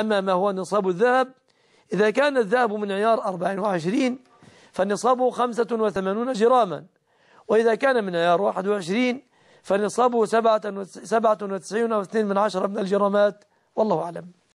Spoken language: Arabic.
أما ما هو نصاب الذهب. إذا كان الذهب من عيار 24 فنصابه 85 جراما. وإذا كان من عيار 21 فنصابه 97 أو 2 من عشرة من الجرامات. والله أعلم.